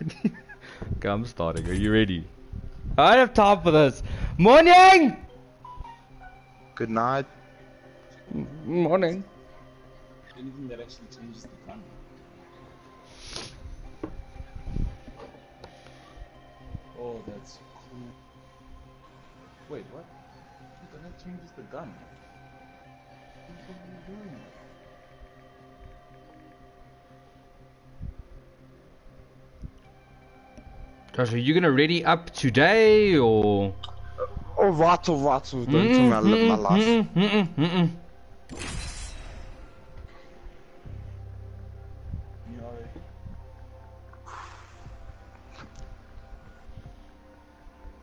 okay, I'm starting. Are you ready? I have time for this. Morning! Good night. M- Morning. Anything that actually changes the gun. Oh, that's cool. Wait, what? The gun that changes the gun. What are you doing? Josh, are you gonna ready up today or? Alright, alright, we're going to my, live my life. Mm-hmm, mm-hmm, mm-hmm. Mm-mm, mm-mm, mm-mm.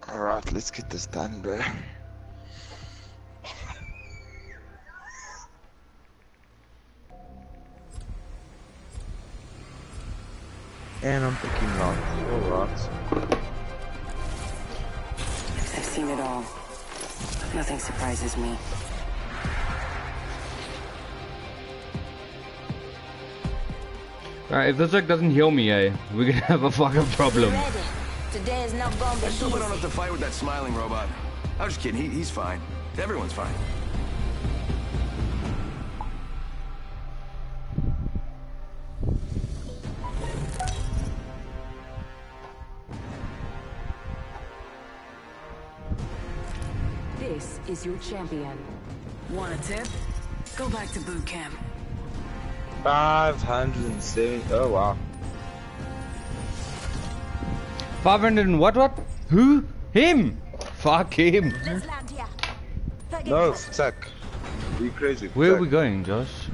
Alright, let's get this done, bro. And I'm picking lots. Alright. I've seen it all. Nothing surprises me. Alright, if this drug doesn't heal me, eh, we're gonna have a fucking problem. Today is not gonna be I still easy. don't have to fight with that smiling robot. I was just kidding. He, he's fine. Everyone's fine. Is your champion. Want a tip? Go back to boot camp. 570. Oh, wow. 500 and what what? Who? Him! Fuck him! Let's land here. Forget No, that. Zach. You crazy. Where are we going, Josh?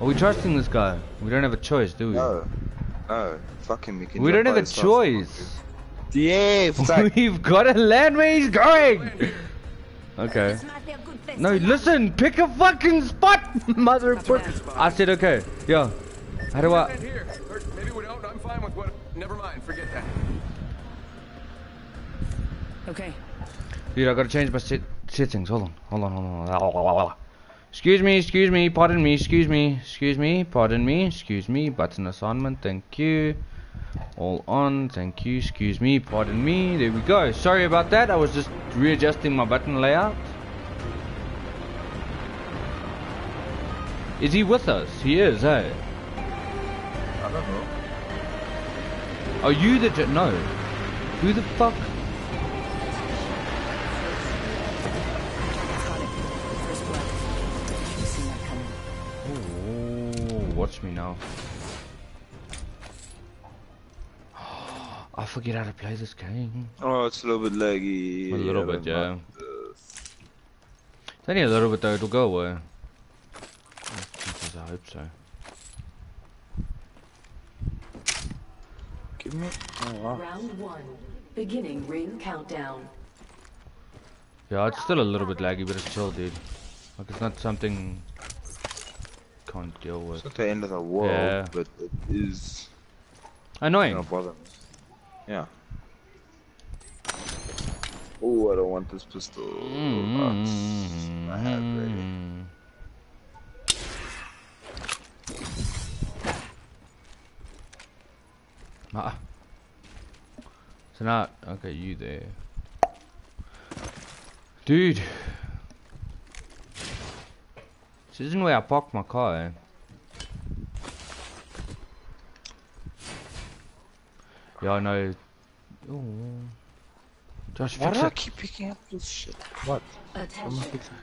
Are we trusting this guy? We don't have a choice, do we? No. No. Fuck him. He can We don't have a himself. choice. Yeah, Zach. We've got to land where he's going! Okay. This might be a good place No, listen, pick a fucking spot, mother I said okay. Yeah. How do I? Land here. Or maybe we don't. I'm fine with what. Never mind. Forget that. Okay. Dude, I gotta change my set settings. Hold on, hold on, hold on. Excuse me, excuse me, pardon me, excuse me, excuse me, pardon me, excuse me. Button assignment, thank you. All on, thank you, excuse me, pardon me. There we go. Sorry about that. I was just readjusting my button layout. Is he with us? He is, eh? I don't know. Are you the ge- no? Who the fuck? Got it. First blood. Should've seen that coming. Oh, watch me now. I forget how to play this game. Oh, it's a little bit laggy. A little I bit, yeah. Uh, it's only a little bit though, it'll go away. I hope so. Give me. Oh, wow. Round one. Beginning ring countdown. Yeah, it's still a little bit laggy, but it's chill, dude. Like, it's not something... Can't deal with. It's not the end of the world, Yeah. but it is. Annoying. No bother me. Yeah. Oh, I don't want this pistol. Mm-hmm. I have ready. Mm. Ah. So now, okay, you there. Dude. This isn't where I parked my car, eh? Yeah, I know. Oh. Josh, Why fix do I keep picking up this shit? What?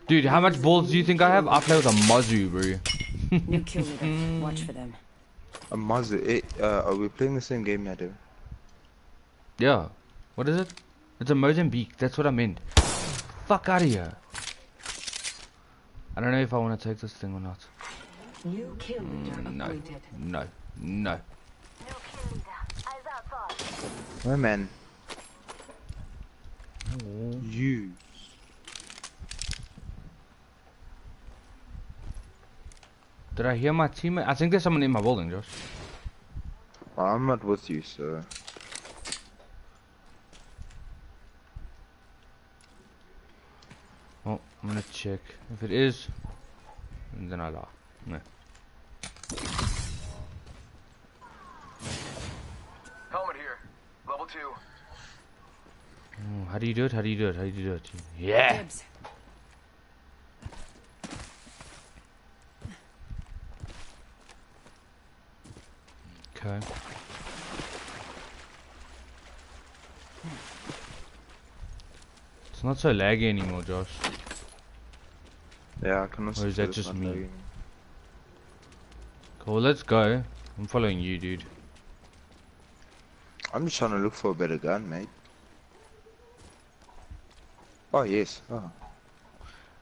Dude, how much balls do you think I have? I play with a Mazu, bro. New kill leader. Watch for them. A Mazda. Eh, uh, are we playing the same game now, dude? Yeah. What is it? It's a Mozambique. That's what I meant. Fuck out of here. I don't know if I want to take this thing or not. New kill leader No. appointed. No. No. My man. You. Did I hear my teammate? I think there's someone in my building, Josh. I'm not with you, so. Oh, I'm gonna check. If it is, then I lie. No. Level two. Mm, How do you do it? How do you do it? How do you do it? Yeah. Dibs. Okay. It's not so laggy anymore, Josh. Yeah, I can also Or is that just me? lagging. Cool, let's go. I'm following you, dude. I'm just trying to look for a better gun, mate. Oh yes. Oh,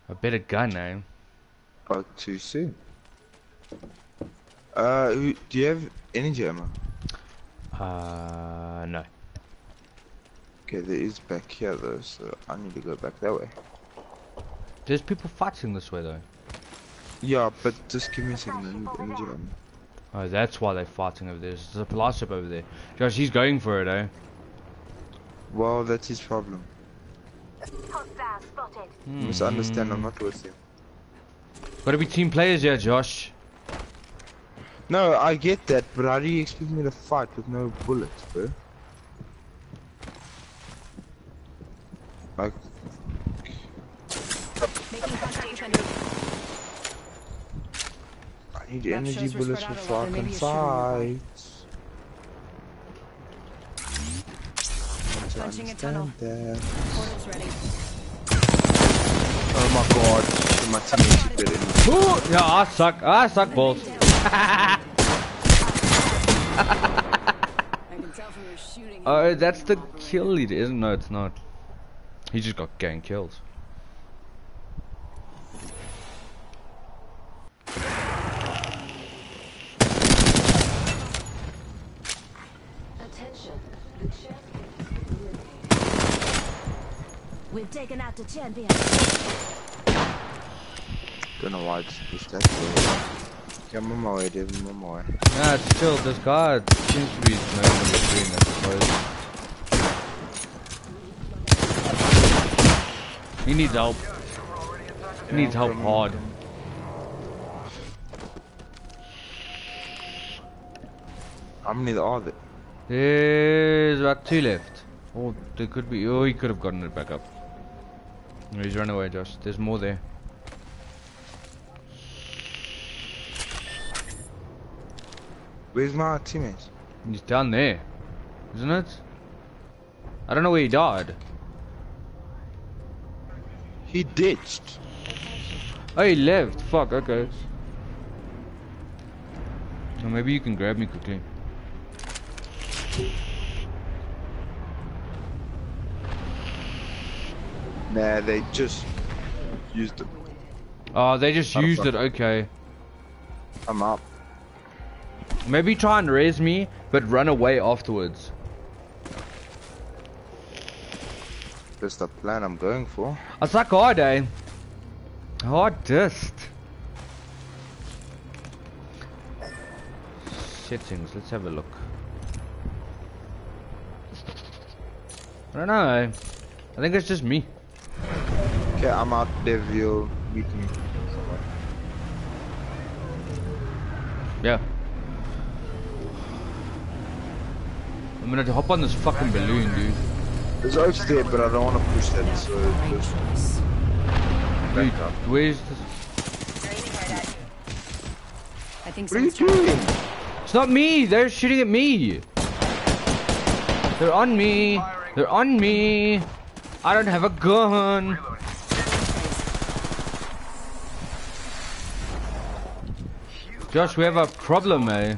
A better gun, eh? oh too soon. Uh, do you have energy ammo? Uh, no. Okay, there is back here though, so I need to go back that way. There's people fighting this way, though. Yeah, but just give me a second. I need energy ammo. Oh, that's why they're fighting over there. There's a ship over there. Josh, he's going for it, eh? Well, that's his problem. Spotted. You misunderstand. I'm not with him. Gotta be team players here, Josh. No, I get that, but how do you expect me to fight with no bullets, bro? Like, Making contact with enemy. I need Map energy shows we're bullets spread out a before lot. I There may can be a shooting fight. Punching a tunnel. That. Portal's ready. Oh my god, my teammates did it. Ooh, yeah, I suck. I suck balls. I can tell from your shooting. Oh, that's the kill leader, isn't? No, it's not. He just got gang kills. Attention. The champion. We've taken out the champion. Don't know why it's pushed that way. Yeah, I'm on my way, dude. I'm on my way. Nah, it's still, this guy seems to be knowing what he's doing, I suppose. He needs help. He needs help hard. How many are there? There's about two left. Oh, there could be. Oh, he could have gotten it back up. He's run away, Josh. There's more there. Where's my teammates? He's down there, isn't it? I don't know where he died. He ditched. Oh, he left. Fuck. Okay. So maybe you can grab me quickly. Nah, they just used it. Oh, they just Not used it. Okay. I'm up. Maybe try and raise me, but run away afterwards. That's the plan I'm going for. I suck hard, eh? Hardest. Settings, let's have a look. I don't know? I think it's just me. Okay, I'm out there. You'll meet me. Yeah. I'm gonna hop on this fucking balloon, dude. There's oaks there, but I don't want to push that, so just Dude, back up. where's this? I think What are you someone's trying- doing? It's not me! They're shooting at me! They're on me! They're on me! I don't have a gun! Josh, we have a problem, eh?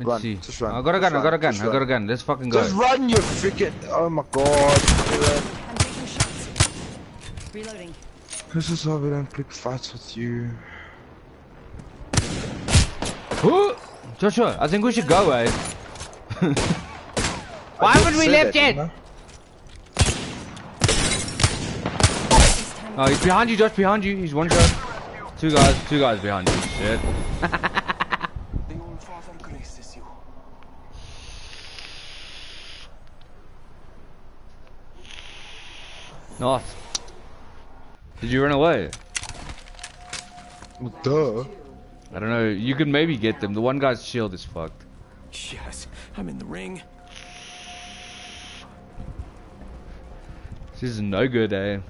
Let's Run, see. just run, I got a gun, just I got a gun, I got a gun. Let's fucking go. Just run, you freaking. Oh my god. I'm taking shots. Reloading. This is why we don't pick fights with you. Ooh! Joshua, I think we should go, eh? Why haven't we Say left that, yet? you? Oh, he's behind you, Josh, behind you. He's one shot. Two guys, two guys behind you. Shit. The old father graces you. Nice. Did you run away? Well, duh. I don't know. You could maybe get them. The one guy's shield is fucked. Yes, I'm in the ring. This is no good, eh?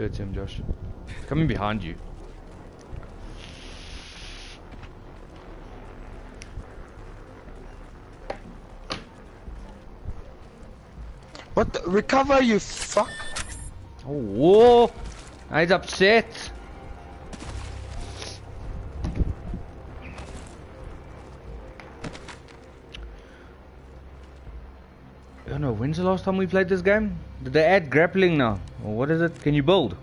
Do it to him, Josh. Coming behind you. What? The? Recover, you fuck! Oh, whoa! He's upset. I don't know, when's the last time we played this game? Did they add grappling now? Or what is it? Can you build?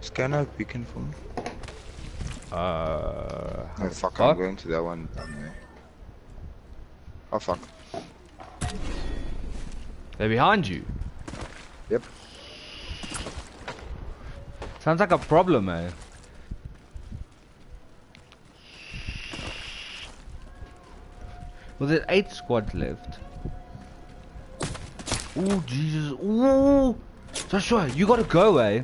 Scanner beacon for me. Uh, Oh fuck, fuck? I'm going to that one down there. Oh fuck. they're behind you. Yep. Sounds like a problem, eh? Well, there's eight squads left. Oh Jesus! Ooh, Joshua, you gotta go, eh?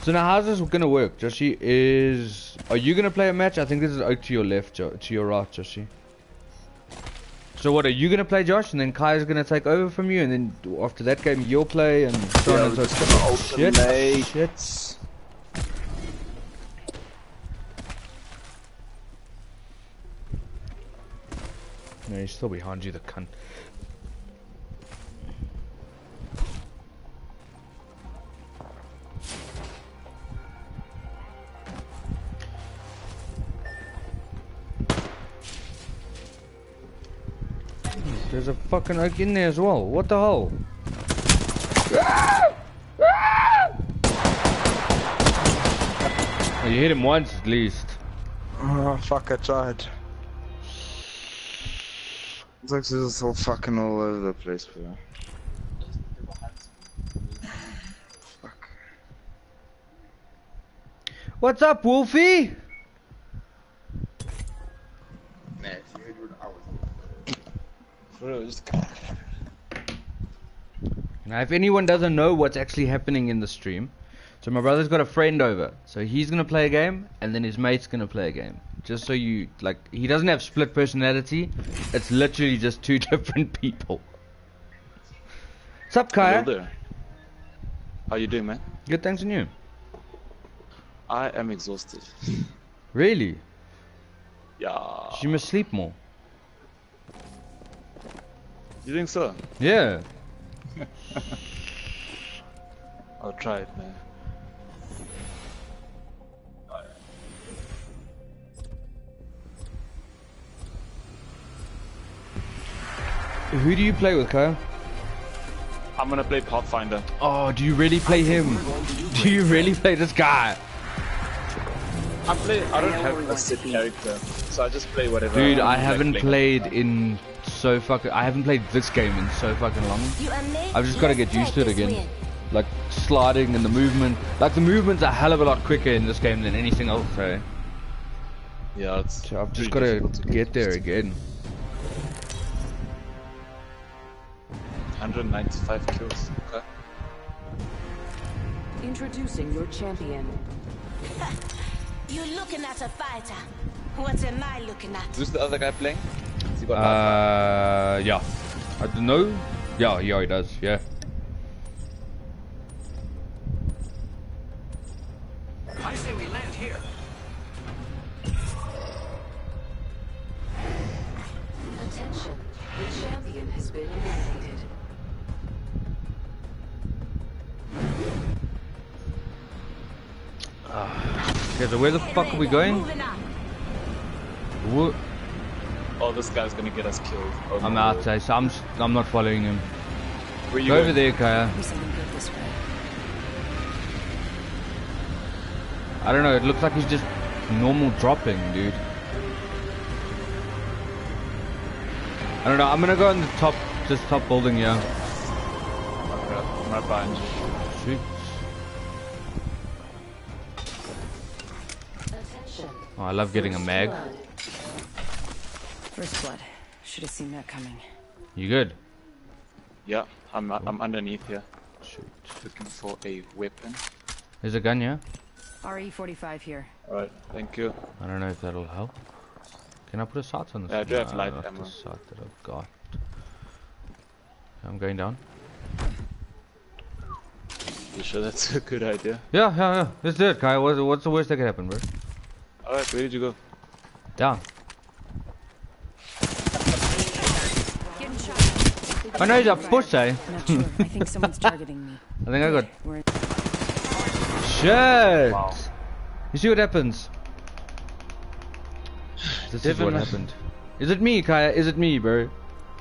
So now, how's this gonna work, Joshi? Is are you gonna play a match? I think this is out to your left, jo to your right, Joshi. So what are you gonna play, Josh, and then Kai's gonna take over from you, and then after that game you'll play, and so on and so forth. Shit, shit. He's still behind you, the cunt. There's a fucking oak in there as well. What the hell? Oh, you hit him once at least. Oh fuck, I tried. It's like this all fucking all over the place, bro. Fuck. What's up, Wolfie? Bro, just Now, if anyone doesn't know what's actually happening in the stream, so my brother's got a friend over, so he's gonna play a game, and then his mate's gonna play a game. Just so you like, he doesn't have split personality. It's literally just two different people. What's up, Hello there. How you doing, man? Good, thanks, and you? I am exhausted. Really? Yeah. You must sleep more. You think so? Yeah. I'll try it, man. Who do you play with, Kyle? I'm gonna play Pathfinder. Oh, do you really play him? Do you really play this guy? I play. I don't have a set character, so I just play whatever. Dude, I like haven't playing. played in so fucking. I haven't played this game in so fucking long. You are late. I've just got to get used to it again. Like sliding and the movement. Like the movement's a hell of a lot quicker in this game than anything else. So, Yeah, it's. so I've just got to to get there used to. again. 195 kills. Okay. Introducing your champion. You're looking at a fighter. What am I looking at? Who's the other guy playing? Has he got Pathfinder? Uh, yeah. I don't know. Yeah, yeah, he does. Yeah. I say we land here. Okay, so where the fuck are we going? Moving on. Wo- Oh, this guy's gonna get us killed. Oh, I'm my out. eh, So I'm. s- I'm not following him. Where you Go going? over there, Kaya. Do something good this way. I don't know. It looks like he's just normal dropping, dude. I don't know. I'm gonna go on the top this top building, yeah. Okay, I'm right behind you. I love getting a mag. First blood. Should have seen that coming. You good? Yeah, I'm I'm underneath here, Shoot. looking for a weapon. There's a gun, yeah? RE45 here. Alright, thank you. I don't know if that'll help. Can I put a sight on this? Yeah, I do have Nah, light not ammo. the sight that I've got. I'm going down. You sure that's a good idea? Yeah, yeah, yeah. Let's do it, Kai. What's, what's the worst that could happen, bro? Alright, where did you go? Down. Getting shot. Oh no, he's a push, eh? Sure. I think someone's targeting me. I think I got We're shit. You see what happens? This is what happened. Is it me, Kaya? Is it me, bro?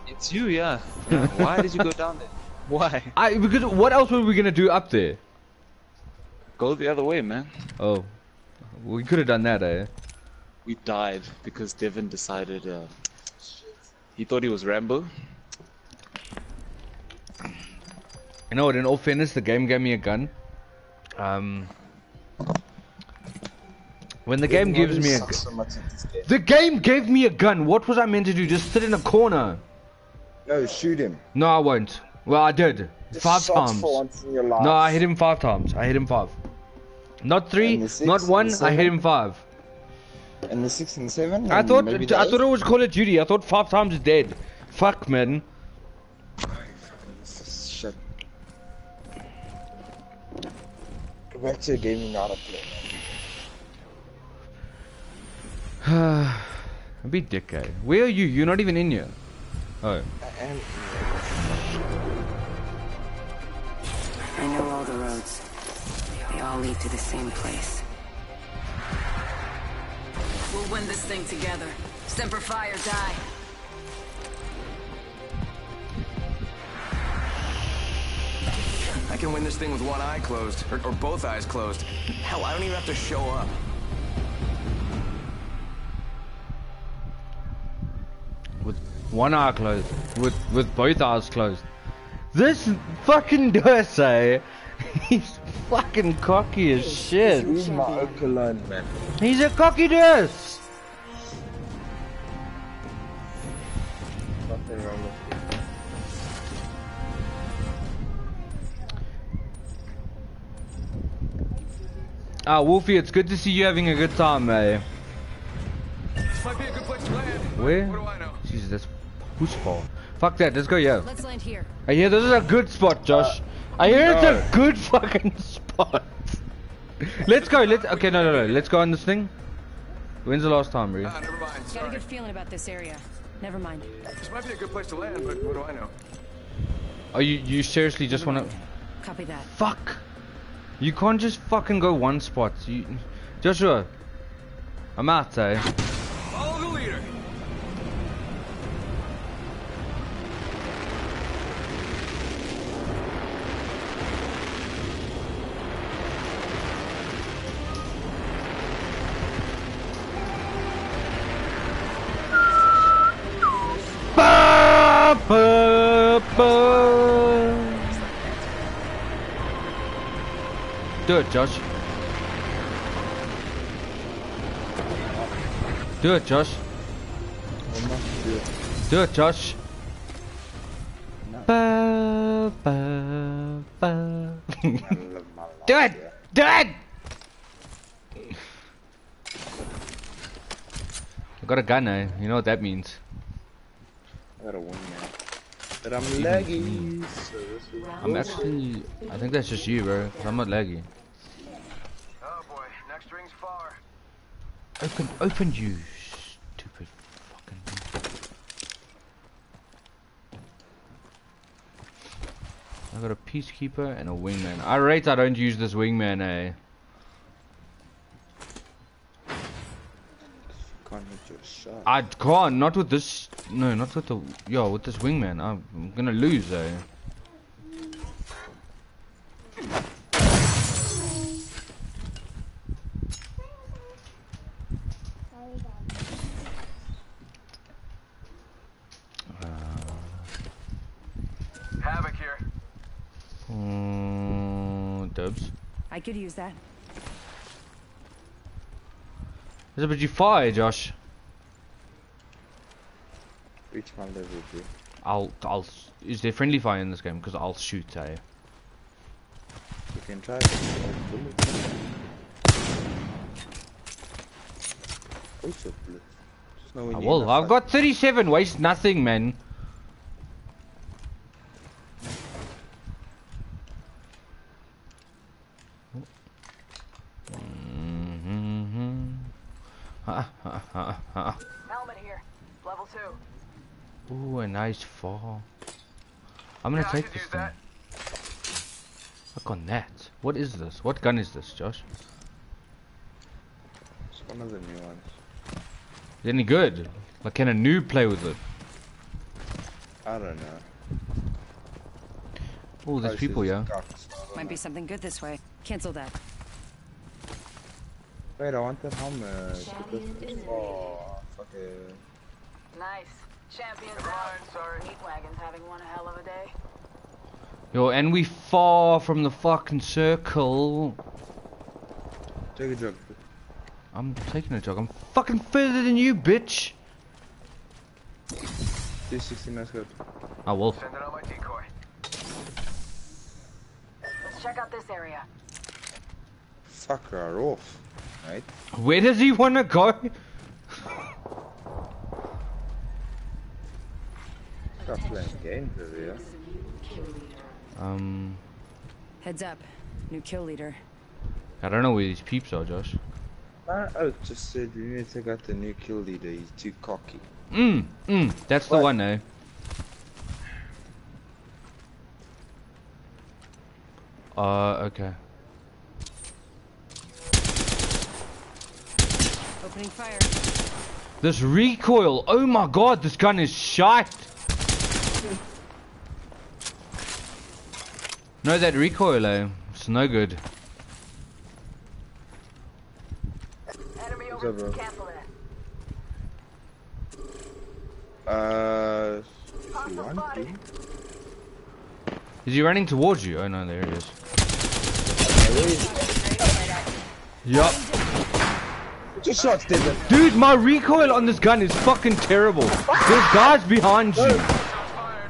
It's you, yeah. yeah. Why did you go down there? Why? I because what else were we gonna do up there? Go the other way, man. Oh, we could have done that, eh? We died because Devin decided uh, he thought he was Rambo. You know what? In all fairness, the game gave me a gun. Um, when the game gives me a, gu- so much at this game. the game gave me a gun. What was I meant to do? Just sit in a corner? No, shoot him. No, I won't. Well, I did Just five times. for once in your. No, I hit him five times. I hit him five. Not three, six, not one. I hit him five. And the six and seven. I thought maybe the I eight? thought it was Call of Duty. I thought five times is dead. Fuck, man. Shit. Go back to a game you know how to play. Be dick, eh? Where are you? You're not even in here. Oh. I am. I know all the roads. They all lead to the same place. We'll win this thing together. Semper Fi or die. I can win this thing with one eye closed, or, or both eyes closed. Hell, I don't even have to show up. With one eye closed. With with both eyes closed. This fucking does eh? He's fucking cocky as shit. Who's my Okalone, man? He's a cocky dust. Nothing wrong with it. Ah, Wolfie, it's good to see you having a good time, eh? This might be a good place to land. Where? What do I know? Jesus, that's who's fault? Fuck that, let's go, yeah. Let's land here. I hear this is a good spot, Josh. I hear it's a good fucking spot. let's go, let's okay, no, no, no, let's go on this thing. When's the last time, Ree? Ah, never mind. Got a good feeling about this area. Never mind. This might be a good place to land, but what do I know? Are you you seriously just wanna? Copy that. Fuck. You can't just fucking go one spot. You, Joshua. I'm out, eh? Follow the leader. Do it, Josh. Do it, Josh. I'm not sure. Do it, Josh. Ba, ba, ba. I love my life. Do it! Do it! I got a gun, eh? You know what that means. I got a win, man. But I'm laggy. So I'm actually... I think that's just you, bro. 'cause I'm not laggy. Oh boy, next ring's far. Open, open you, stupid fucking... I got a peacekeeper and a wingman. I rate I don't use this wingman, eh? can't hit your shot. I can't, not with this, no, not with the, yo, with this wingman. I'm, I'm gonna lose, eh? herbs. I could use that. Is it but you fire, Josh? Reach my level, bro. I'll, I'll, is there friendly fire in this game? Because I'll shoot, eh? You can try it. Bullets. Also bullets. Just know when I you're will. in a I've got 37, waste nothing, man. Mhm. Ha, ha, ha, ha. Helmet here. Level two. Ooh, a nice fall. I'm gonna Yeah, take this thing. that. Look on that. What is this? What gun is this, Josh? It's one of the new ones. Is it any good? Like, can a noob play with it? I don't know. Oh, there's Prices people, yeah. got, so I don't Might be something good this way. Cancel that. Wait, I want that helmet. Oh, fuck it. Nice. Champions Never out. sorry. Meat wagon's having one hell of a day. Yo, and we far from the fucking circle. Take a jog. I'm taking a jog. I'm fucking further than you, bitch. 360 nice good. I will. Sending out my decoy. Let's check out this area. Fuck her off. Right? Where does he wanna go? Stop playing games over here. Um, Heads up. New kill leader. I don't know where these peeps are, Josh. My oath just said we need to take out the new kill leader. He's too cocky. Mm, mm, that's the one, eh? Uh, okay. Opening fire. This recoil, oh my god, this gun is shite. No, that recoil, eh? It's no good. Enemy What's over. up, bro? Uh, one, Is he running towards you? Oh no, there he is. Yup. Just shots, Devin. Dude, my recoil on this gun is fucking terrible. There's guys behind you.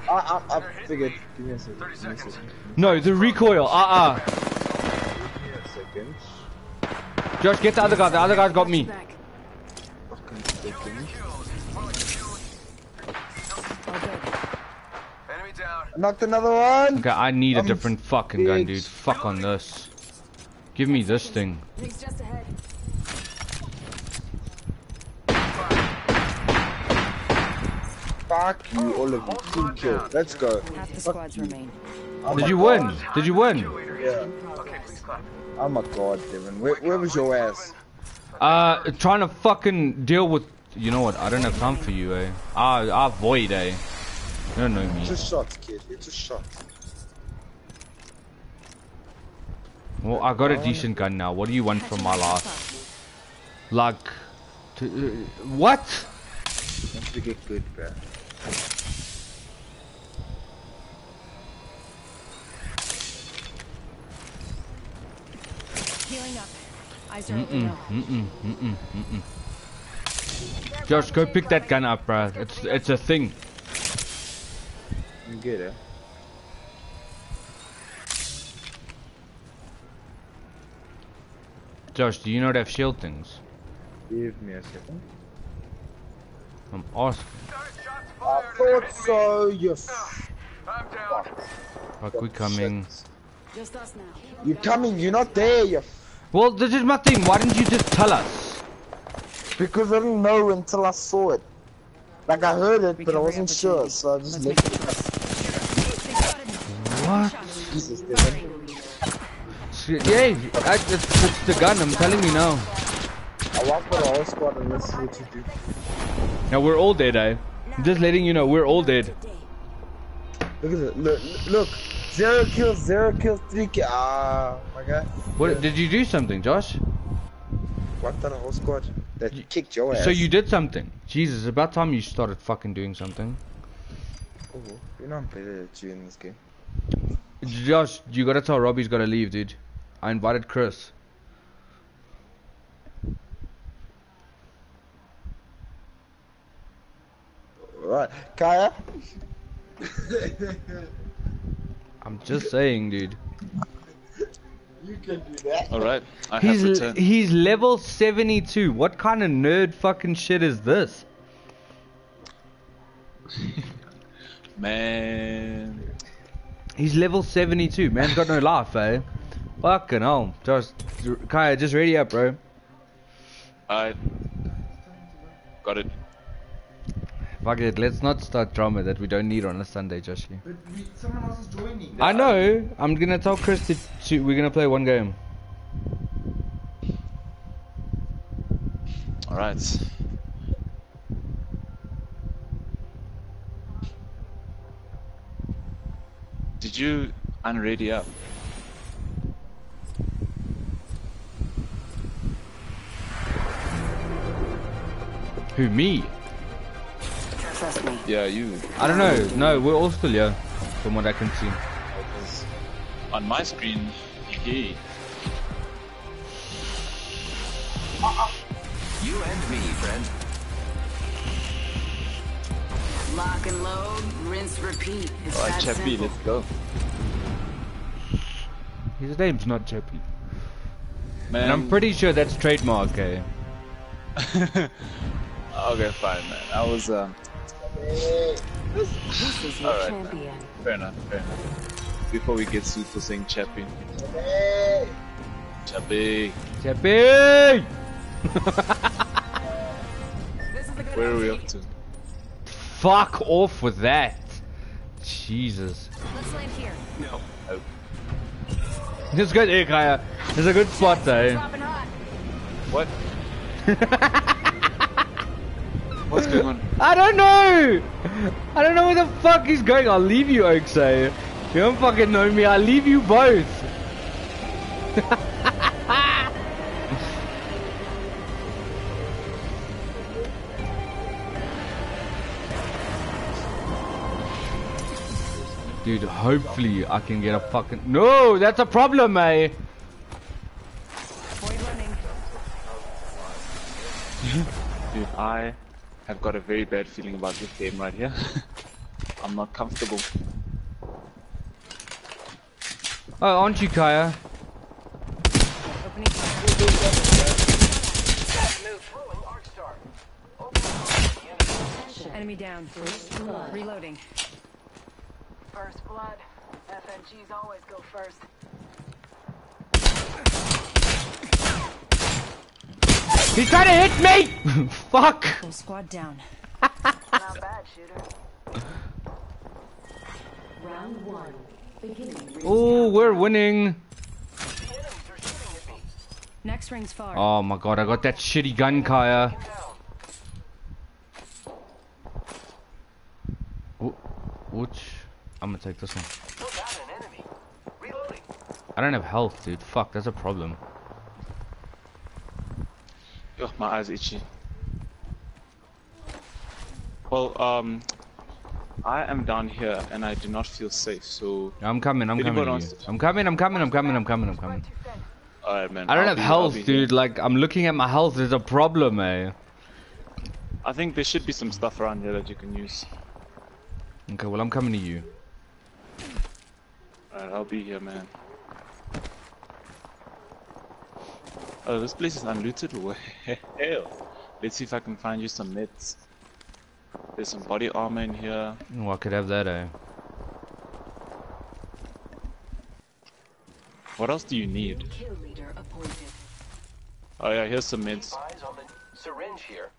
I, I, I figured. Give me a second. Give me a second. No, the recoil. Uh-uh. Give me a second. Josh, get the other guy. The other guy's got me. Fucking second. All good. Enemy down. Knocked another one. Okay, I need a I'm different fucking gun, dude. Fuck on this. Give me this thing. Rings just ahead. Fuck you, all of you. Team kill. Let's go. Half the squads remain. Oh Did you God. win? Did you win? Yeah. Okay, please clap. Oh my god, Devin. Where, where was your ass? Uh, trying to fucking deal with. You know what? I don't have time for you, eh? I, I void, eh? You don't know me. It's a shot, kid. It's a shot. Well, I got a decent gun now. What do you want from my life? Like, to, uh, what? Once we get good, bro. Healing up. Eyes are. Mm-mm, mm-mm, mm-mm. Josh, go pick that gun up, bruh. It's it's a thing. I'm good, eh? Josh, do you not have shield things? Give me a second. I'm asking. I thought so, you I'm down. Like, we coming. Just us now. You coming, you're not there, you Well, this is my thing. Why didn't you just tell us? Because I didn't know until I saw it. Like I heard it, We but I wasn't re-opportunity. sure, so I just Let's left it. it. What? Jesus, Devin. Yeah, I, it's, it's the gun. I'm telling you now. I walk for the whole squad and let's see what you do. Now we're all dead, eh? I'm just letting you know we're all dead. Look at it. Look, look. Zero kills, zero kills, three kills. Ah, my guy. What did you do something, Josh? Walked on the whole squad. That kicked your ass. So you did something. Jesus, it's about time you started fucking doing something. Oh, you know I'm better at you in this game. Josh, you gotta tell Robbie's gotta leave, dude. I invited Chris. Right, Kaya. I'm just saying, dude. You can do that. Alright, I He's have l- returned. he's level 72. What kind of nerd fucking shit is this? Man. He's level 72. Man's got no life, eh? Fucking hell. Just Kaya, just ready up, bro. I Got it. Fuck it. Let's not start drama that we don't need on a Sunday, Joshi. But we, someone else is joining. I know. I'm gonna tell Chris to, to we're gonna play one game. Alright. Did you unready up? Who me? Trust me. Yeah, you. I don't know. No, we're all still here, from what I can see. On my screen, he. You and me, friend. Lock and load, rinse, repeat. It's Alright, that Chappie, simple. let's go. His name's not Chappie. Man. And I'm pretty sure that's trademark, eh? okay, fine, man. I was, um. This is your Alright, champion. Fair enough, fair enough. Before we get sued for saying Chappie. Chappie. Chappie! This is the good Where are we up to? Fuck off with that. Jesus. Let's land here. No. Oh, This is good, eh, Kaya? This is a good spot, though. What? What's going on? I don't know! I don't know where the fuck he's going. I'll leave you, Oaksay. You don't fucking know me. I'll leave you both. Dude, hopefully I can get a fucking... No, that's a problem, eh? Void running. Dude, I have got a very bad feeling about this game right here. I'm not comfortable. Oh, aren't you, Kaya? Opening fire. Enemy down. Reloading. First blood. FNGs always go first. He's trying to hit me! Fuck! Full squad down. Not bad, shooter. Round one. Oh, we're winning. Next ring's far. Oh my god, I got that shitty gun, Kaya. Wh- Which? I'm gonna take this one. I don't have health, dude. Fuck, that's a problem. Ugh, my eyes itchy. Well, um, I am down here and I do not feel safe, so I'm coming, I'm coming. to wants you. to- I'm coming, I'm coming, I'm coming, I'm coming, I'm coming. alright, man. I don't I'll have be- health, be here. dude. Like, I'm looking at my health. There's a problem, eh? I think there should be some stuff around here that you can use. Okay, well, I'm coming to you. Alright, I'll be here, man. Oh, this place is unlooted? Hell. Let's see if I can find you some meds. There's some body armor in here. Oh, I could have that, eh? What else do you need? Kill leader appointed. Oh yeah, here's some meds. Eyes on the syringe here.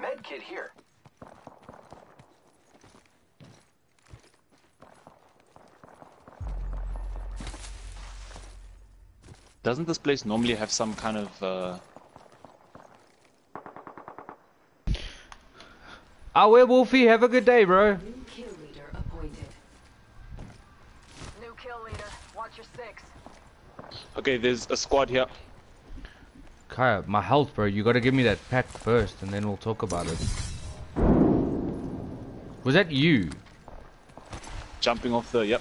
Med kit here. Doesn't this place normally have some kind of uh Ah, Wolfie, have a good day, bro. New kill leader appointed. New kill leader. Watch your six. Okay, there's a squad here. Kaya, my health, bro. You gotta give me that pack first, and then we'll talk about it. Was that you? jumping off the. Yep.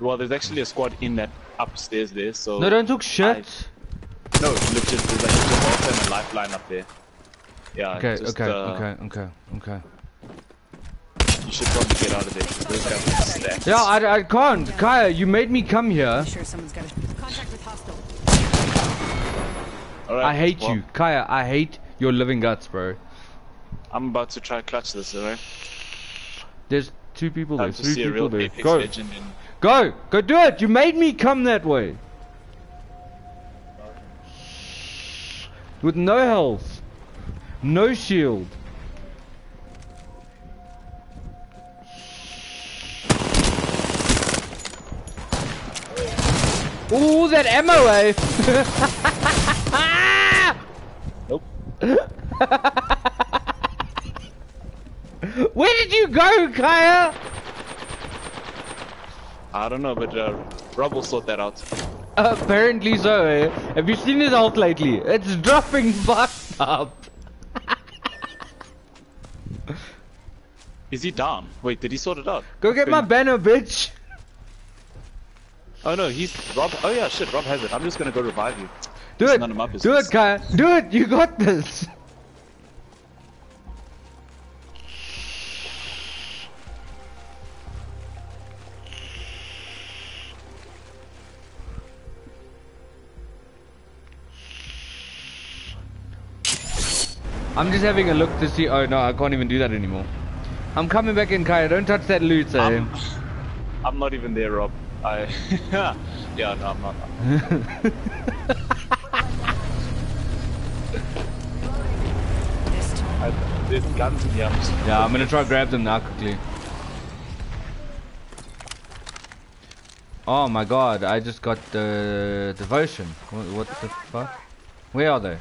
Well, there's actually a squad in that upstairs there. So No, don't talk shit. no, legit. There's like a revolver and a lifeline up there. Yeah. Okay, just, okay, uh, okay, okay, okay. You should probably get out of there. 'cause Those guys are stacked. Yeah, I, I can't. Kaya, you made me come here. Sure, someone's got a contact with hostile. All right, I hate well, you. Kaya, I hate your living guts, bro. I'm about to try clutch this. Alright. There's two people there, three people there. Go, go, go do it. You made me come that way. With no health. No shield. Ooh, that ammo, eh? Nope. Where did you go, Kaya? I don't know, but uh, Rob will sort that out. Apparently so, eh? Have you seen his ult lately? It's dropping fucked up. Is he down? Wait, did he sort it out? Go get my banner, bitch. Oh no, he's Rob. Oh yeah, shit. Rob has it. I'm just gonna go revive you. Do It's it. none of my Do it, Kaya. Do it. You got this. I'm just having a look to see. Oh no, I can't even do that anymore. I'm coming back in, Kaya. Don't touch that loot, eh? I'm, I'm not even there, Rob. I. yeah, no, I'm not. I, there's guns in here. I'm Yeah, I'm gonna try grab them now quickly. Oh my god, I just got the devotion. What, what the fuck? Where are they?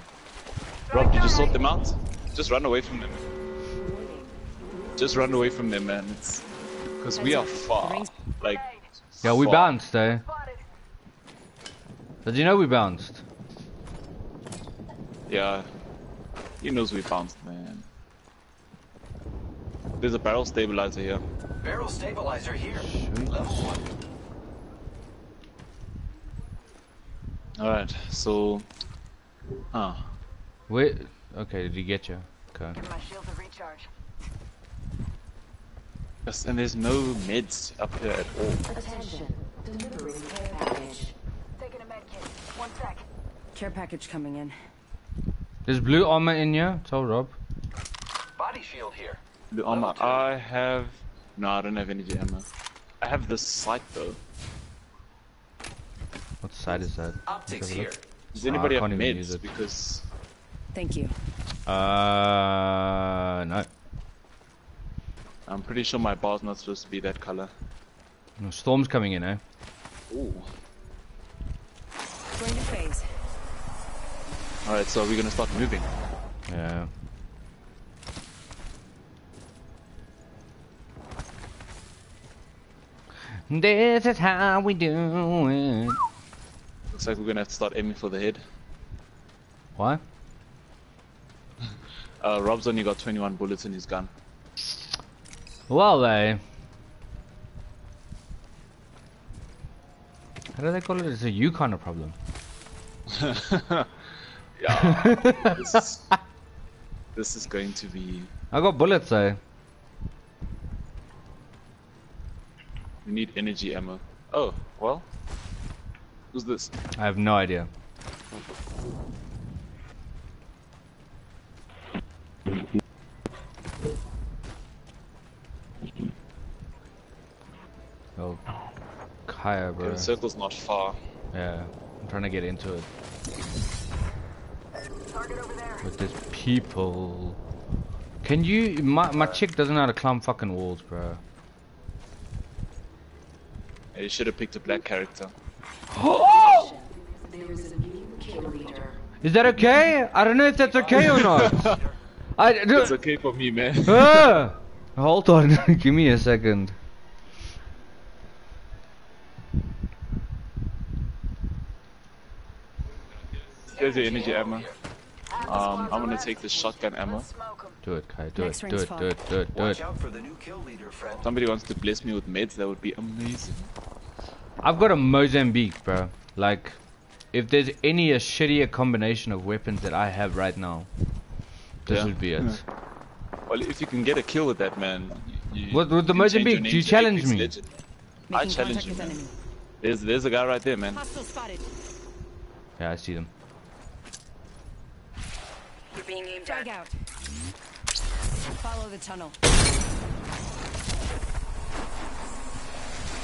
Rob, did you sort them out? Just run away from them. Just run away from them, man. It's because we are far. Like. Yeah, we far. bounced, eh? Did you know we bounced? Yeah. He knows we bounced, man. There's a barrel stabilizer here. Barrel stabilizer here. Sweet. Level one. Alright, so. Ah. Where? Okay, did he get you? Okay. My shields are recharged. Yes, and there's no mids up here at all. Attention. Delivering care package. Taking a med kit. One sec. Care package coming in. There's blue armor in here. Tell Rob. Body shield here. The armor. I have. No, I don't have any ammo. I have this sight though. What side is that? Optics Let's a here. look. Does ah, I anybody have can't even use meds? Because Thank you. Uh, no. I'm pretty sure my bar's not supposed to be that color. No, Storm's coming in, eh? Ooh. Going to phase. Alright, so we're gonna start moving. Yeah. This is how we do it. Looks like we're gonna have to start aiming for the head. What? Uh, Rob's only got 21 bullets in his gun. Well, they. How do they call it? It's a you kind of problem. yeah. this, is, this is going to be. I got bullets, though. We need energy ammo. Oh, well. Who's this? I have no idea. Oh, Kaya, Okay, bro. the circle's not far. Yeah, I'm trying to get into it Target over there. with these people. Can you? My my chick doesn't know how to climb fucking walls, bro. Yeah, you should have picked a black character. There is a new kill leader. Is that okay? I don't know if that's okay or not. I do. It's okay for me, man. Ah! Hold on, give me a second. Here's the energy ammo. Um, I'm gonna take the shotgun ammo. Do it, Kai. Do it. Do it. Do it. Do it. Do Watch it. out for the new kill leader, friend. Somebody wants to bless me with meds, that would be amazing. I've got a Mozambique, bro. Like, if there's any a shittier combination of weapons that I have right now, this Yeah. would be it. Well, if you can get a kill with that, man. You, you- What- with the you can change your Mozambique, do you challenge me. Legend. I challenge you, man. There's, there's a guy right there, man. Yeah, I see them. You're being aimed Drag out. Follow the tunnel.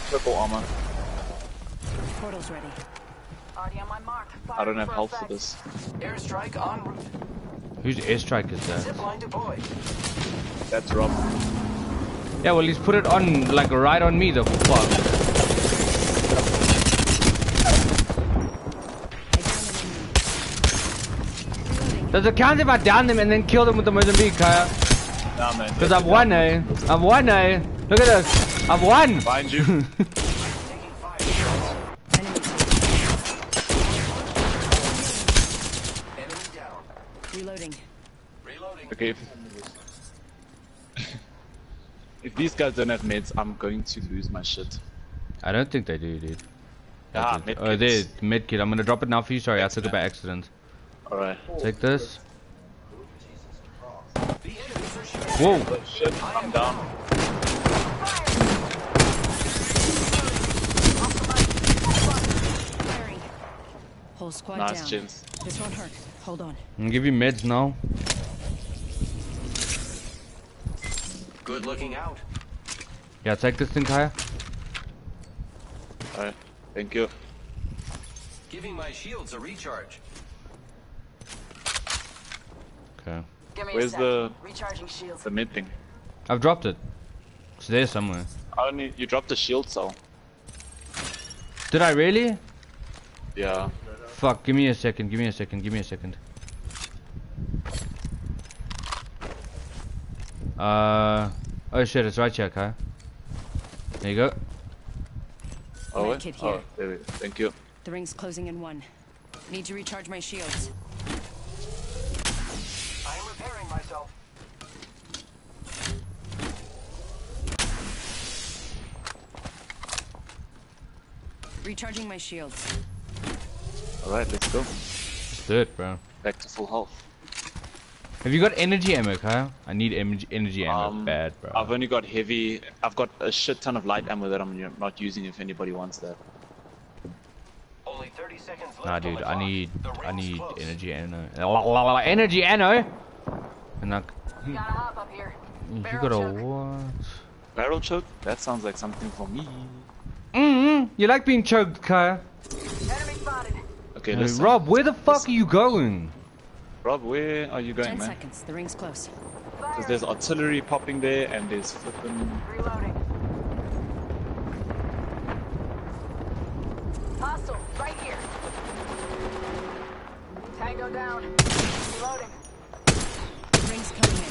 Triple armor. Portal's ready. Already on my mark. I don't have Firing health for for this. Airstrike en route. Whose airstrike is that? Zipline deployed. That's Rob. Yeah, well, he's put it on, like, right on me, the fuck. I downed an enemy. Reloading. Does it count if I down them and then kill them with the Mozambique, Kaya? Nah, man. Because I've won, eh? I've won, eh? Look at this. I've won! Find you. Enemy. Enemy down. Reloading. Reloading. okay. If, if these guys don't have meds, I'm going to lose my shit. I don't think they do, dude. Ah, do. Oh, there, medkit. I'm gonna drop it now for you. Sorry, I took it by accident. Alright. Take this. The enemies. Whoa! Shit, I'm down. Firing. Whole squad Nice, down. gents. This won't hurt. Hold on. I'm gonna give you meds now. Good looking out. Yeah, take this thing, Kaya. Alright. Thank you. Giving my shields a recharge. Okay. Give me Where's a the- Recharging shields. The mid thing. I've dropped it. It's there somewhere. I only you dropped the shield cell. Did I really? Yeah. Fuck, give me a second, give me a second, give me a second. Uh, oh shit, it's right here, Kai. There you go. Oh, Med wait. kit oh here. there we go. Thank you. The ring's closing in one. Need to recharge my shields. I am repairing myself. Recharging my shields. Alright, let's go. Let's do it, bro. Back to full health. Have you got energy ammo, Kyle? I need energy, energy ammo Um, bad, bro. I've only got heavy. I've got a shit ton of light ammo that I'm not using. If anybody wants that. Only 30 seconds left. Nah, dude, I need, The I ring's need close. energy ammo. Energy ammo. And like, Gotta hop up here. you Barrel got a choke. what? Barrel choke? That sounds like something for me. Mm-hmm. You like being choked, Kaya. Enemy spotted. Okay, Hey, listen. Rob, where the fuck are you going? Rob, where are you going, Ten man? seconds. The ring's close. Because there's artillery popping there, and there's flipping. Reloading. Hostile, right here. Tango down. Reloading. The ring's coming in.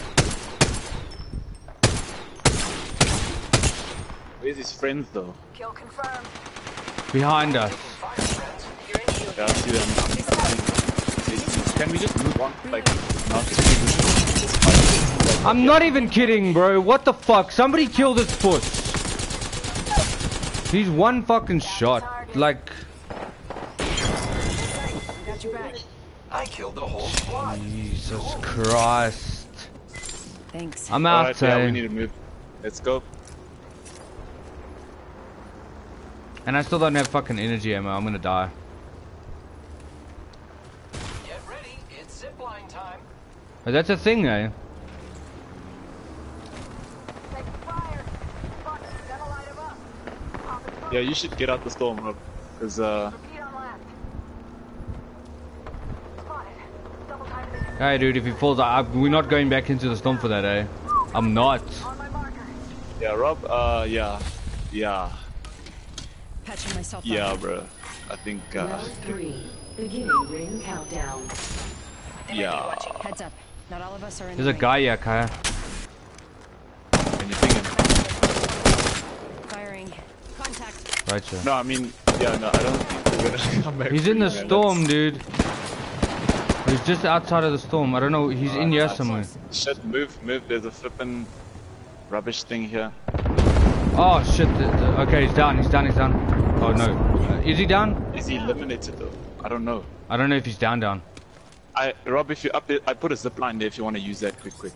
Where's his friends though? Kill confirmed. Behind us. Fire, friends. You're in shield. Yeah, I see them. Can we just move on? Like, not just keep this fight? I'm not even kidding, bro. What the fuck? Somebody kill this puss. He's one fucking shot. Like, Got your back. I killed the whole squad. Jesus Christ. Thanks. I'm out, Alright, yeah, eh? we need to move. Let's go. And I still don't have fucking energy ammo. I'm gonna die. Get ready. It's zipline time. But that's a thing, eh? Take fire. Fuck, that'll light him up. Pop it through. Yeah, you should get out the storm, Rob. Because, uh, Repeat on left. Spotted. Double time vision. Hey, dude, if he falls, I, we're not going back into the storm for that, eh? I'm not. On my marker. yeah, Rob, uh, yeah. Yeah. Patching myself Yeah, up. bro. I think, uh, Round three. Beginning ring countdown. yeah. Heads up. Not all of us are in There's the a guy here, Kaya. And you're thinking, Firing. Contact. Right sir. no, I mean, yeah, no, I don't think we're gonna come back. He's in the free, man. storm, dude. He's just outside of the storm. I don't know. He's in here somewhere. Shit, move, move. There's a flippin' rubbish thing here. Oh shit. The, the, okay, he's down. He's down. He's down. Oh no. Uh, is he down? Is he eliminated though? I don't know. I don't know if he's down. Down. I Rob, if you up it, I put a zip line there if you want to use that quick, quick.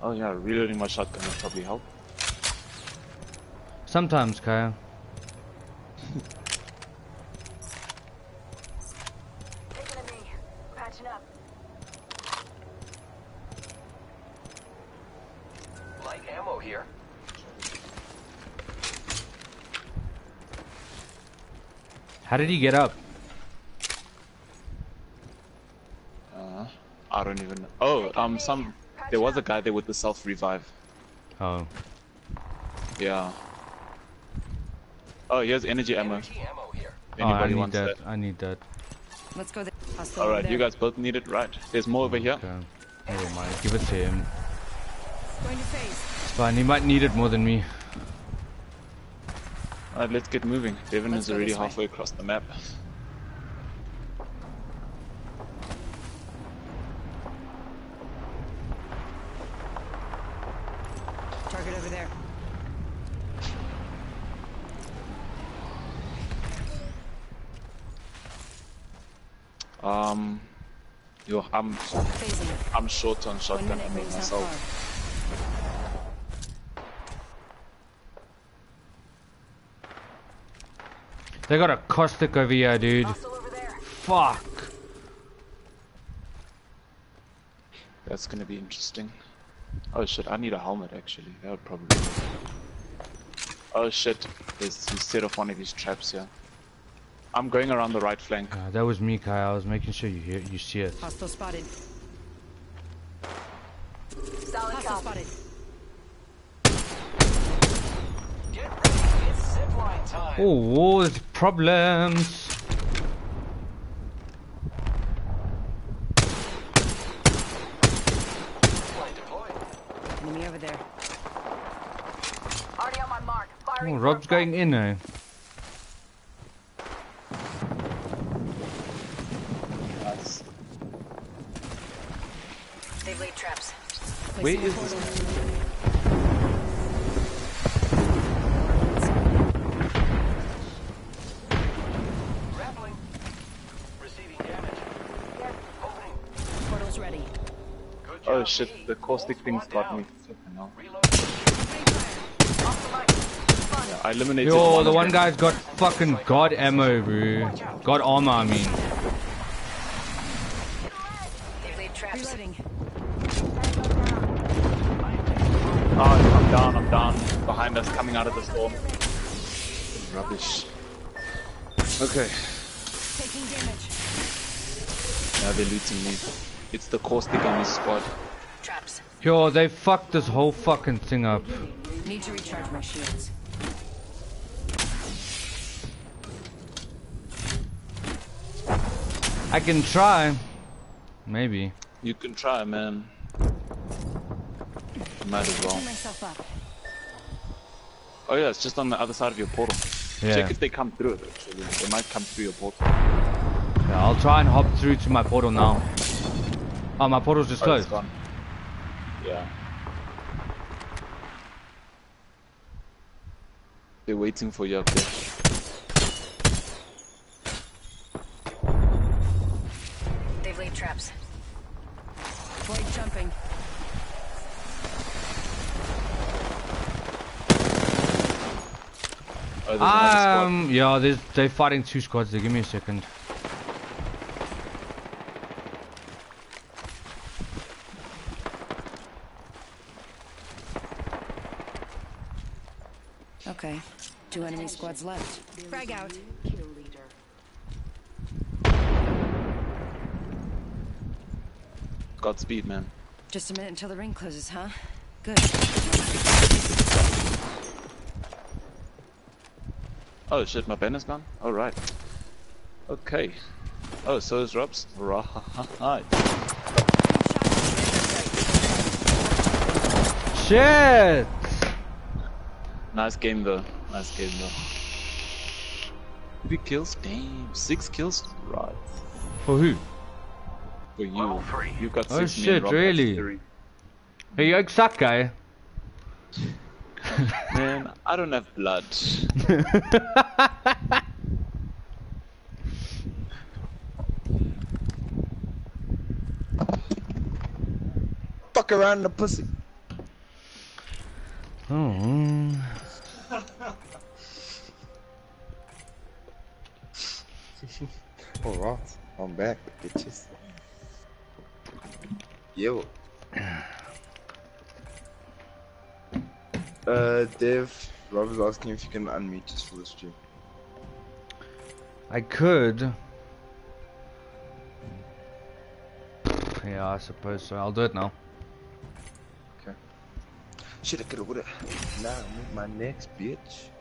Oh yeah, reloading my shotgun would probably help. Sometimes, Kyle. Taking a knee. Patching up. Light ammo here. How did he get up? Uh, I don't even know. Oh, um, some there was a guy there with the self revive. Oh. Yeah. Oh, here's energy ammo. Energy ammo here. If oh, I Anybody need wants that. that? I need that. Let's go there. Hostile All over right, you guys both need it, right? There's more over here. Okay. Never mind. Give it to him. Going to phase. It's fine. He might need it more than me. All right, let's get moving. Devin Let's is already this way. halfway across the map. Target over there. Um, yo, I'm. I'm short on shotgun ammo myself. They got a caustic over here, dude. Over. Fuck. That's gonna be interesting. Oh shit, I need a helmet actually. That would probably. Work. Oh shit, there's, he set off one of these traps here. I'm going around the right flank. Uh, that was me, Kyle. I was making sure you hear, you see it. Hostile spotted. Solid Hostile spotted. Get ready. It's zipline time. Oh, there's problems. Enemy over there. Already on my mark. Firing. Oh, Rob's going in now. Nice. They've laid traps. Where Placing a is this? Grappling. Receiving damage. Opening. Portal's ready. Good Oh job, shit, the caustic thing's Squad got me. Flipping Yeah, I eliminated Yo, the one guy's got fucking god ammo, bro. God armor, I mean. They've laid traps. Reloading. Oh, I'm down, I'm down. Behind us, coming out of the storm. Rubbish. Okay, Taking damage. now they're looting me. It's the caustic on his squad. Traps. Yo, they fucked this whole fucking thing up. Need to recharge my shields. I can try. Maybe. You can try, man. Might as well. Clean myself up. Oh yeah, it's just on the other side of your portal. Yeah. Check if they come through it actually. They might come through your portal. Yeah, I'll try and hop through to my portal now. Oh, my portal's just Oh, it's closed. gone. Yeah. They're waiting for you up there. They've laid traps. Void jumping. Oh, there's another squad. Um, yeah, there's, they're fighting two squads there. Give me a second. Okay. Two enemy squads left. Frag out. Kill leader. Godspeed, man. Just a minute until the ring closes, huh? Good. Oh shit, my banner's gone? Alright. Okay. Oh, so is Rob's. Right. Shit! Nice game though. Nice game though. Three kills? Damn. Six kills? Right. For who? For you. You got Oh, six. me and shit, really? three. Hey, you suck, guy. Man, I don't have blood. Fuck around the pussy. Oh. Alright, I'm back, bitches. Yo. Uh, Dev, Rob is asking if you can unmute us for the stream. I could. Yeah, I suppose so. I'll do it now. Okay. Shit, I could've would've. Nah, move my next bitch. Bitch,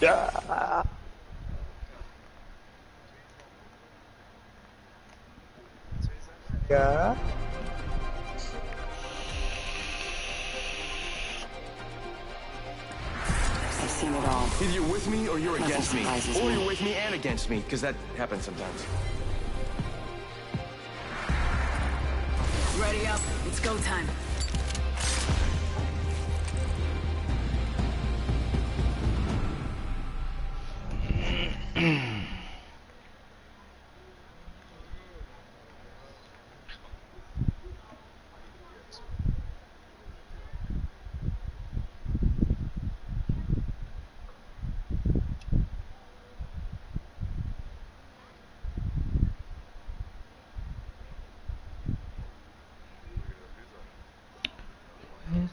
yeah, yeah. I've seen it all. Either you're with me or you're Nothing against me. Or you're with me and against me, because that happens sometimes. Ready up. It's go time.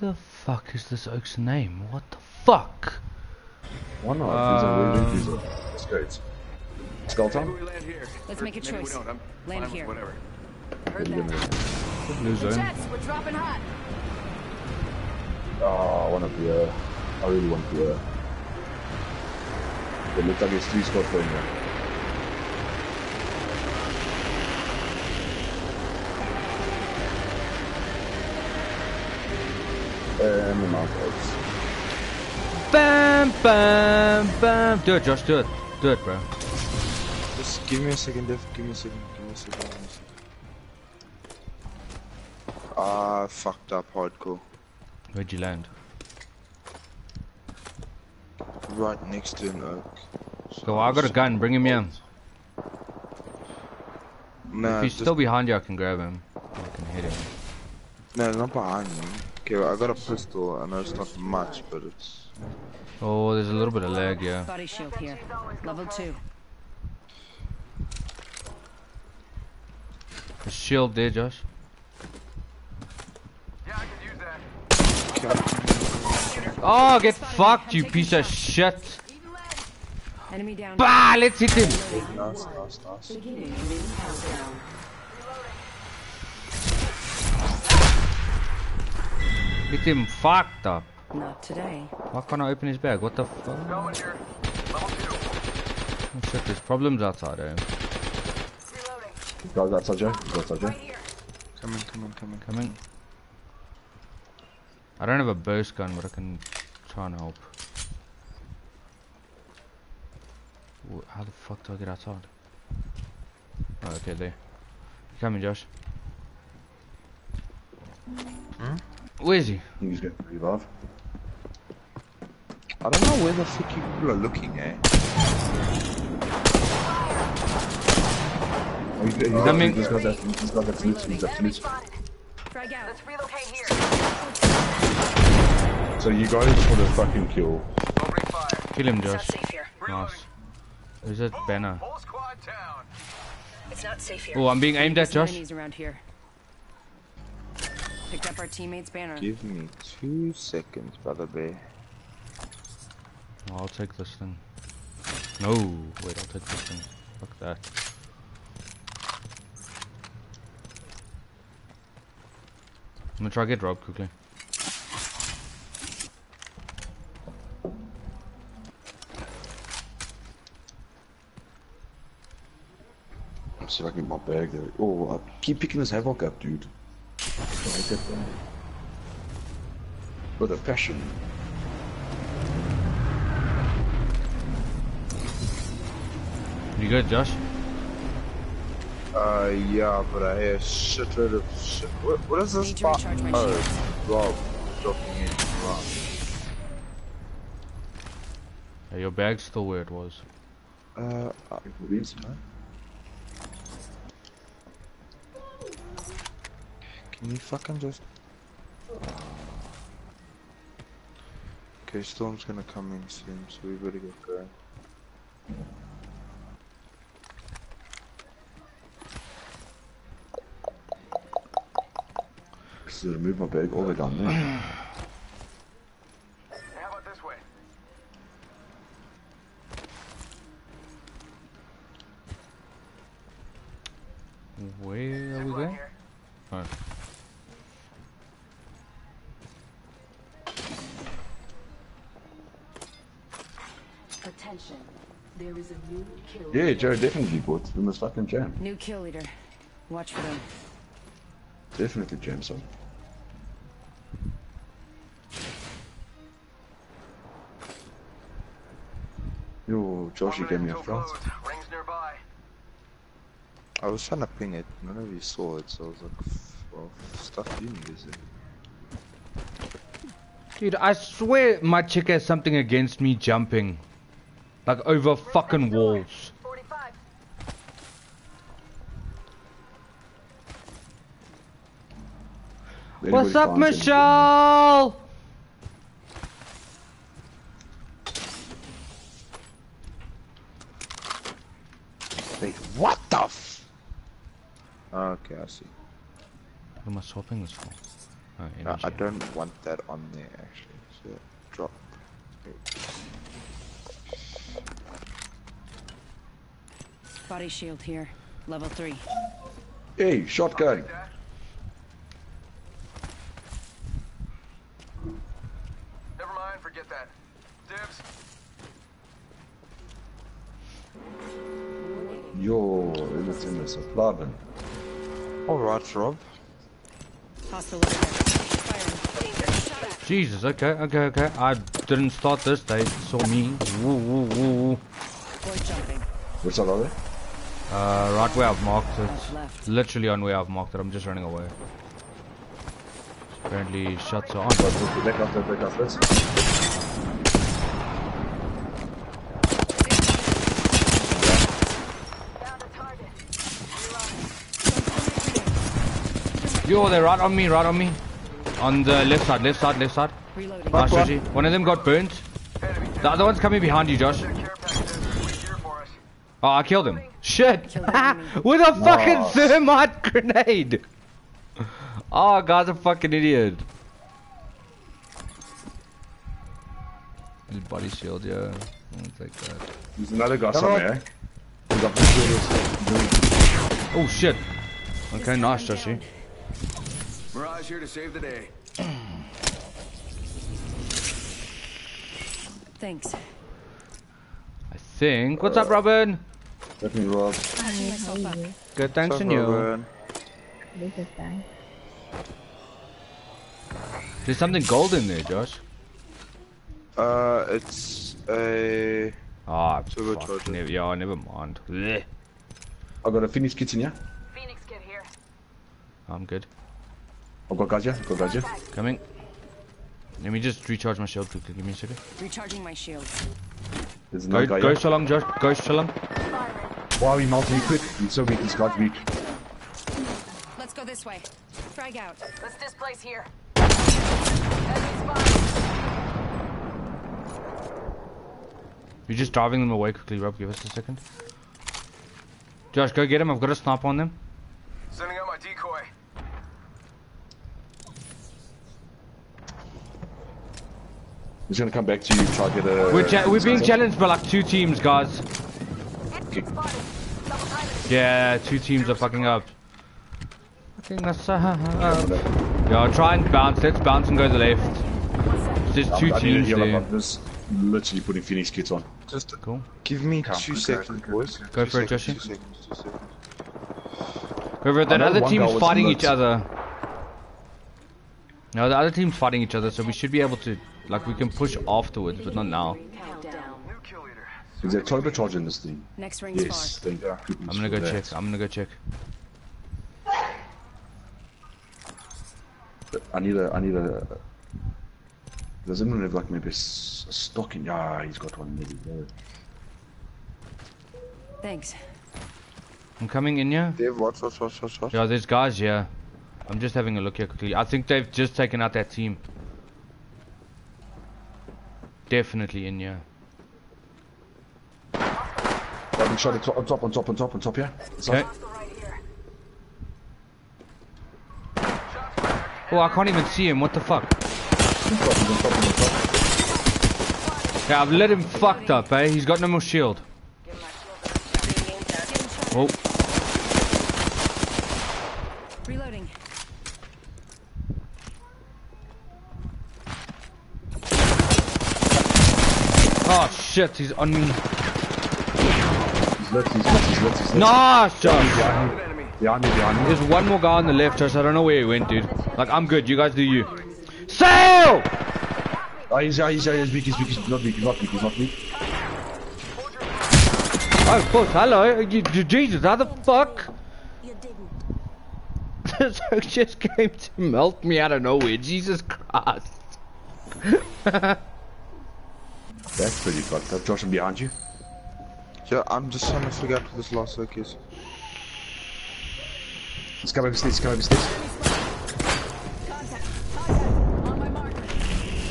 The fuck is this oak's name? What the fuck? Why not? Visa, Visa. Let's go. It's Skull Town? we land here. Let's make a choice. Land here. Whatever. Heard that. Blue zone. Jets, we're dropping hot. Oh, I want to be a. I really want to be a. It looks like it's three squads going there. And the mouth oaks. Bam, bam, bam. Do it, Josh. Do it. Do it, bro. Just give me a second, Dev. Give me a second. Give me a second. Give me a second. Ah, fucked up hardcore. Where'd you land? Right next to an oak. Go. I got a gun. Bring him here. Nah, if he's still behind you, I can grab him. I can hit him. no, not behind me. Okay, I got a pistol. I know it's not much, but it's. Oh, there's a little bit of lag, yeah. Body shield here. Level two. The shield there, Josh. Oh, get fucked, you piece of shit. Enemy down. Bah, let's hit him. Nice, nice, nice. Beginning ring him fucked up. Not today. Why can't I open his bag? What the fuck? Oh shit, there's problems outside, eh? Guys outside Joe. Guys outside Joe. Come in, come in, come in. Coming. I don't have a burst gun, but I can try and help. Wh- How the fuck do I get outside? Oh, okay, there. You coming, Josh? Hmm? Where is he? He's getting revive. I don't know where the fuck you people are looking at. Oh, he's, he's Coming. This guy's absolute. This guy's absolute. He's absolute. Frag out. Let's relocate here. So you guys for the fucking kill. Kill him, Josh. Nice. Where's that banner? It's not safe here. Oh, I'm being aimed at, Some Josh picked up our teammate's banner. Give me two seconds, brother bear. I'll take this thing. No, wait, I'll take this thing. Fuck that. I'm gonna try to get Rob quickly. see if I can get my bag there. Oh, I keep picking this Havoc up, dude. I like that. With a passion. You good, Josh? Uh, yeah, but I hear shitload of shit. What, what is this Need to spot? recharge my Oh. Rob, dropping in. Rob. Yeah, your bag's still where it was. Uh, uh, Please. Can you fucking just... Okay, Storm's gonna come in soon, so we better get going. So move my bag all the way down there. How about this way? Where are we Zip line going? here. Alright. Attention. There is a new kill. Yeah, Joe definitely bought. We this fucking jam. New kill leader. Watch for them. Definitely jam some. Yo, Josh, you gave me a Until front. Rings nearby. I was trying to ping it, none of you saw it, so I was like, well, stuff you need is it? Dude, I swear my chick has something against me jumping. Like over fucking walls. What's up, Michelle? Wait, what the f- Okay, I see. What am I swapping this for? Oh, No, I don't want that on there, actually. So, drop. Body shield here. Level 3. Hey, shotgun. Never mind, forget that. Dibs. Yo, it's in the supply bin. Alright, Rob. Hostile over there. Firing. Jesus, okay, okay, okay. I didn't start this, they saw me. Woo, woo, woo, woo. Void jumping. Which side are they? Uh, right where I've marked it. Left, left. Literally on where I've marked it, I'm just running away. Apparently shots are on. Back after, back after. Found a target. Yo, they're right on me, right on me. On the left side, left side, left side. Reloading. Nice, Joshi. One of them got burnt. The other one's coming behind you, Josh. care packages. Wait here for us. Oh, I killed him. Shit! Killed the enemy. With a fucking Nice. thermite grenade! Oh, guy's a fucking idiot. His body shield, yeah. I'll take that. There's another guy somewhere. on. He's up the shoulders. Oh shit! Okay, nice, Joshi. Mirage here to save the day. Thanks. I think. What's up, Robin? Let me rob. Patching myself up. Good, thanks to you. This is fine. There's something gold in there, Josh. Uh, it's a... Ah, Turbocharger. fuck. Never, yeah, never mind. Blech. I got a Phoenix kit in here. Phoenix kit here. I'm good. I've got guys here. I've got guys here. Coming. Let me just recharge my shield quickly. Give me a second. Recharging my shields. There's Go, another go here. so long, Josh. Go so long. Why are we melting quick? He's so weak. This guy's weak. Let's go this way. Frag out. Let's displace here. You're just driving them away quickly, Rob. Give us a second. Josh, go get him. I've got a sniper on them. Sending out my decoy. He's gonna come back to you. Try to get a. We're, we're being challenged by like two teams, guys. Okay. Spotted. Double timing. Yeah, two teams are fucking up. Fucking that's uh, Yeah, try and bounce. Let's bounce and go to the left. There's two I need to teams heal up there. on this. Literally putting Phoenix kits on. Just Cool. give me two seconds, boys. Go Two for it, seconds, Joshi. Two seconds, two that other team's fighting each other. No, the other team's fighting each other, so we should be able to, like, we can push afterwards, but not now. Is there turbocharge in this thing? Next ring's Yes, far. thank I'm gonna go that. check. I'm gonna go check. I need a, I need a. Does anyone have like maybe a stocking? Yeah, he's got one maybe there. Thanks. I'm coming in here. Dave, watch, watch, watch, watch, watch. Yeah, there's guys here. I'm just having a look here quickly. I think they've just taken out that team. Definitely in here. I've been shot on top, on top, on top, on top, on top, yeah? Okay. up. Oh, I can't even see him. What the fuck? On top, he's on top, he's on top. Yeah, I've let him fucked up, eh? He's got no more shield. Oh, Reloading. oh shit, he's on me. He's lit, he's lit, he's lit, he's lit. Nice, Josh. Behind me, behind me, behind me. There's one more guy on the left, Josh. I don't know where he went, dude. Like, I'm good. You guys do you. Sail! Ah, he's, yeah, he's, yeah, he's weak, he's weak, he's not weak, he's not weak, he's not weak. Oh, course. Hello. You, you- Jesus, how the fuck? You. This hook just came to melt me out of nowhere. Jesus Christ. That's pretty fucked up. Josh, I'm behind you. Yeah, I'm just trying to figure out who this last hook is. Let's go over stairs, come over stairs.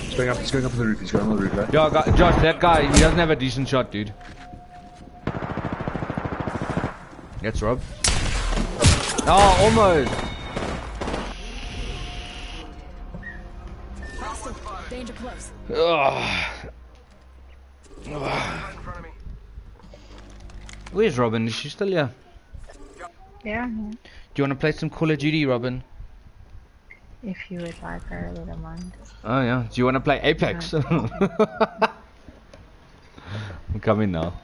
He's going up, he's going up on the roof, he's going on the roof, right? Yo, gu- Josh, that guy, he doesn't have a decent shot, dude. That's Rob. Oh, almost. Danger close. Ugh. Where's Robyn? Is she still here? Yeah. Do you want to play some Call of Duty, Robyn? If you would like, I really don't mind. Oh yeah. Do you want to play Apex? I'm coming now.